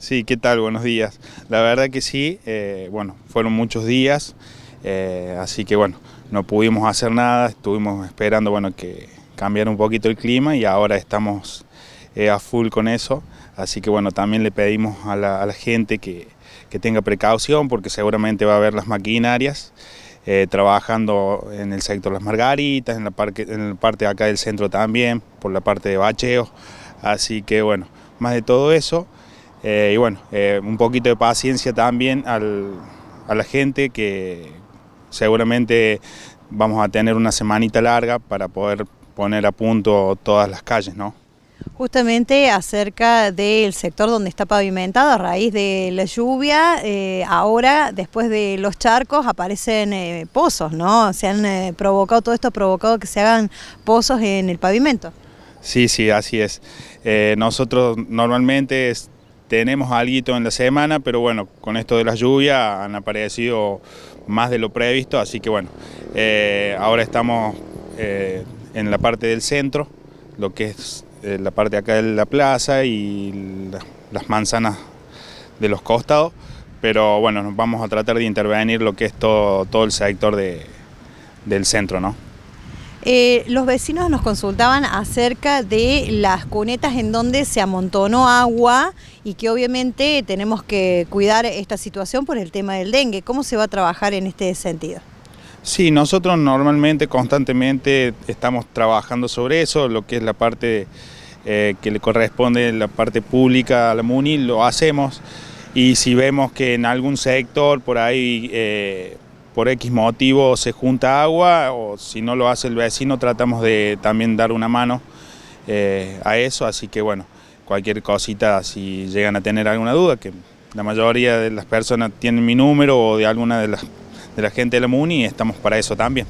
Sí, ¿qué tal? Buenos días. La verdad que sí, eh, bueno, fueron muchos días, eh, así que bueno, no pudimos hacer nada, estuvimos esperando bueno, que cambiara un poquito el clima y ahora estamos eh, a full con eso, así que bueno, también le pedimos a la, gente que, tenga precaución porque seguramente va a haber las maquinarias trabajando en el sector Las Margaritas, en la, en la parte de acá del centro también, por la parte de bacheo, así que bueno, más de todo eso. Eh, y bueno, eh, un poquito de paciencia también a la gente que seguramente vamos a tener una semanita larga para poder poner a punto todas las calles, ¿no? Justamente acerca del sector donde está pavimentado a raíz de la lluvia, eh, ahora después de los charcos aparecen pozos, ¿no? Se han provocado, todo esto ha provocado que se hagan pozos en el pavimento. Sí, sí, así es. nosotros normalmente tenemos algo en la semana, pero bueno, con esto de la lluvia han aparecido más de lo previsto, así que bueno, eh, ahora estamos eh, en la parte del centro, lo que es eh, la parte acá de la plaza y las manzanas de los costados, pero bueno, vamos a tratar de intervenir lo que es todo, todo el sector del centro, ¿no? Eh, los vecinos nos consultaban acerca de las cunetas en donde se amontonó agua y que obviamente tenemos que cuidar esta situación por el tema del dengue. ¿Cómo se va a trabajar en este sentido? Sí, nosotros normalmente, constantemente estamos trabajando sobre eso, lo que es la parte eh, que le corresponde, la parte pública a la MUNI, lo hacemos y si vemos que en algún sector por ahí... Eh, por X motivo se junta agua o si no lo hace el vecino tratamos de también dar una mano eh, a eso, así que bueno, cualquier cosita si llegan a tener alguna duda, que la mayoría de las personas tienen mi número o de alguna de, las, de la gente de la MUNI, estamos para eso también.